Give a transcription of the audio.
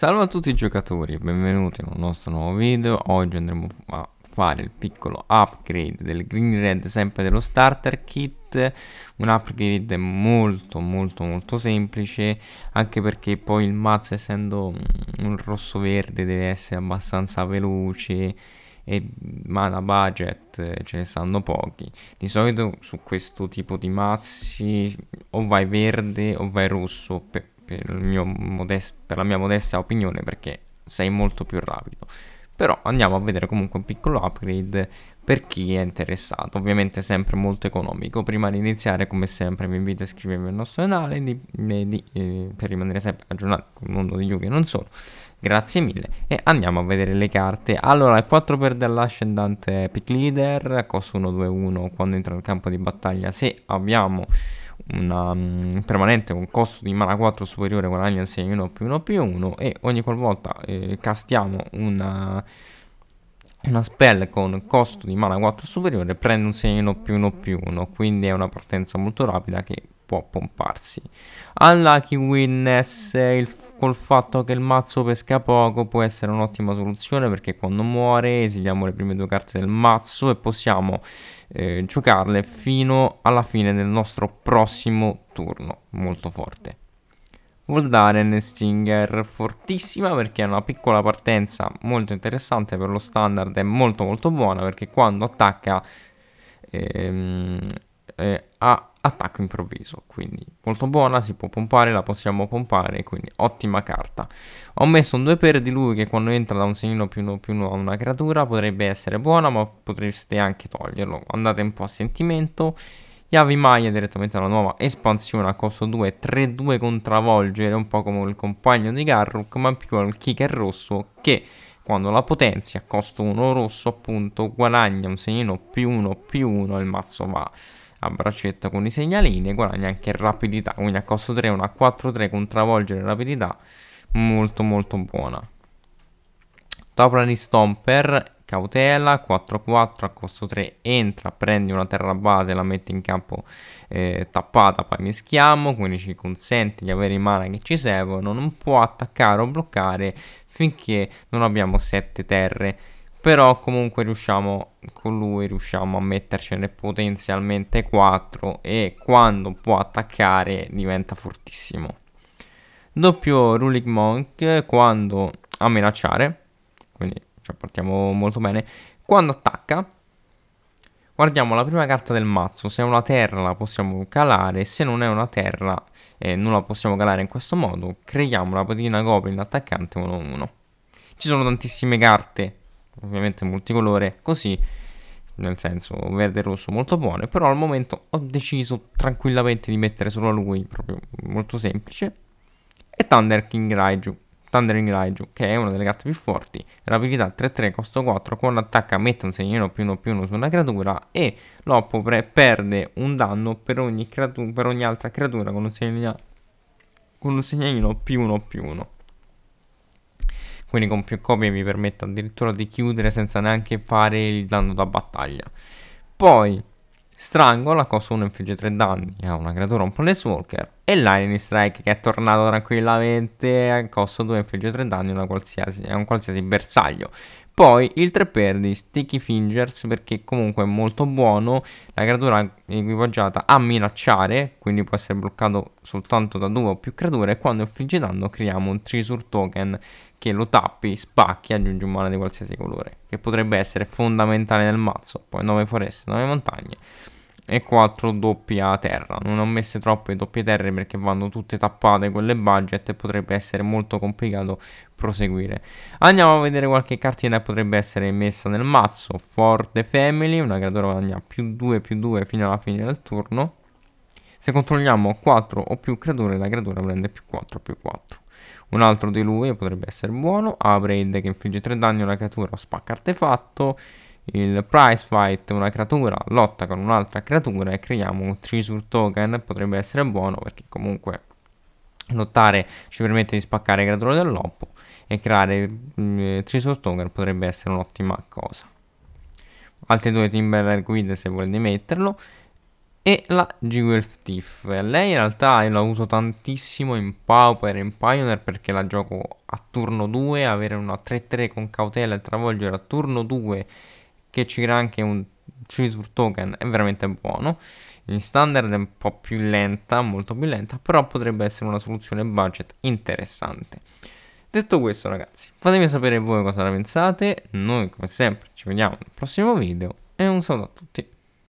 Salve a tutti i giocatori, benvenuti in un nostro nuovo video. Oggi andremo a fare il piccolo upgrade del Green Red sempre dello starter kit. Un upgrade molto molto molto semplice, anche perché poi il mazzo essendo un rosso verde deve essere abbastanza veloce e mana budget ce ne stanno pochi. Di solito su questo tipo di mazzi o vai verde o vai rosso per per, modest- per la mia modesta opinione perché sei molto più rapido. Però andiamo a vedere comunque un piccolo upgrade per chi è interessato, ovviamente sempre molto economico. Prima di iniziare, come sempre, vi invito a iscrivervi al nostro canale di, di, eh, per rimanere sempre aggiornati con il mondo di Yugi e non solo. Grazie mille e andiamo a vedere le carte. Allora, il 4 per dell'ascendante Epic Leader, costo 1-2-1 quando entra nel campo di battaglia. Se abbiamo una um, permanente con costo di mana 4 superiore guadagna 6 1 più 1 più 1 e ogni qualvolta eh, castiamo una, una spell con costo di mana 4 superiore prende un 6 1 più 1 più 1 quindi è una partenza molto rapida che può pomparsi. Unlucky Witness, il, col fatto che il mazzo pesca poco, può essere un'ottima soluzione perché quando muore esiliamo le prime due carte del mazzo e possiamo eh, giocarle fino alla fine del nostro prossimo turno. Molto forte. Voldaren Stinger fortissima perché è una piccola partenza molto interessante per lo standard, è molto molto buona perché quando attacca ehm, eh, ha attacco improvviso, quindi molto buona, si può pompare, la possiamo pompare, quindi ottima carta. Ho messo un 2 per di lui che quando entra da un segnino più 1 più 1 a una creatura potrebbe essere buona, ma potreste anche toglierlo. Andate un po' a sentimento. Yavi Maya direttamente alla nuova espansione a costo 2, 3-2 con travolgere, un po' come il compagno di Garruk, ma più al kicker rosso che quando la potenzia a costo 1 rosso appunto guadagna un segnino più 1 più 1 e il mazzo va a braccetto con i segnalini e guadagna anche rapidità, quindi a costo 3 una 4-3 con travolgere rapidità molto molto buona. Toplani Stomper, cautela, 4-4 a costo 3, entra, prendi una terra base, la metti in campo eh, tappata, poi mischiamo, quindi ci consente di avere i mana che ci servono, non può attaccare o bloccare finché non abbiamo 7 terre. Però comunque riusciamo con lui riusciamo a mettercene potenzialmente 4 e quando può attaccare diventa fortissimo. Doppio Ruling Monk quando a minacciare quindi cioè, partiamo molto bene. Quando attacca guardiamo la prima carta del mazzo. Se è una terra la possiamo calare. Se non è una terra eh, non la possiamo calare in questo modo. Creiamo la patina goblin attaccante 1-1 ci sono tantissime carte ovviamente multicolore, così nel senso verde e rosso molto buone, però al momento ho deciso tranquillamente di mettere solo lui, proprio molto semplice, e Thunder King Raiju, Thundering Raiju, che è una delle carte più forti, rapidità 3-3, costo 4, quando attacca mette un segnino più 1 più 1 su una creatura e l'oppo perde un danno per ogni, per ogni altra creatura con un, segna con un segnalino più 1 più 1 quindi con più copie vi permette addirittura di chiudere senza neanche fare il danno da battaglia. Poi Strangola, costo 1 infligge 3 danni a una creatura un Planeswalker e Lightning Strike che è tornato tranquillamente costo 2 infligge 3 danni a un qualsiasi bersaglio. Poi il 3 per di Sticky Fingers perché comunque è molto buono, la creatura equipaggiata a minacciare, quindi può essere bloccato soltanto da due o più creature e quando infligge danno creiamo un Treasure Token che lo tappi, spacchi e aggiungi un mana di qualsiasi colore, che potrebbe essere fondamentale nel mazzo. Poi 9 foreste, 9 montagne e 4 doppia terra. Non ho messe troppe doppie terre perché vanno tutte tappate quelle budget e potrebbe essere molto complicato proseguire. Andiamo a vedere qualche cartina che potrebbe essere messa nel mazzo. For the Family, una creatura guadagna più 2 più 2 fino alla fine del turno. Se controlliamo 4 o più creature, la creatura prende più 4 più 4. Un altro di lui potrebbe essere buono. Abraid che infligge 3 danni a una creatura o spacca artefatto. Il Price Fight, una creatura lotta con un'altra creatura e creiamo un Treasure Token. Potrebbe essere buono perché comunque lottare ci permette di spaccare creature dell'oppo e creare mm, Treasure Token potrebbe essere un'ottima cosa. Altri due Timber Guide se volete metterlo. e la G-Wolf Thief. Lei in realtà io la uso tantissimo in Pauper e in Pioneer perché la gioco a turno 2, avere una 3-3 con cautela e travolgere a turno 2 che ci crea anche un Treasure Token è veramente buono. In standard è un po' più lenta, molto più lenta, però potrebbe essere una soluzione budget interessante. Detto questo ragazzi, fatemi sapere voi cosa ne pensate, noi come sempre ci vediamo nel prossimo video e un saluto a tutti.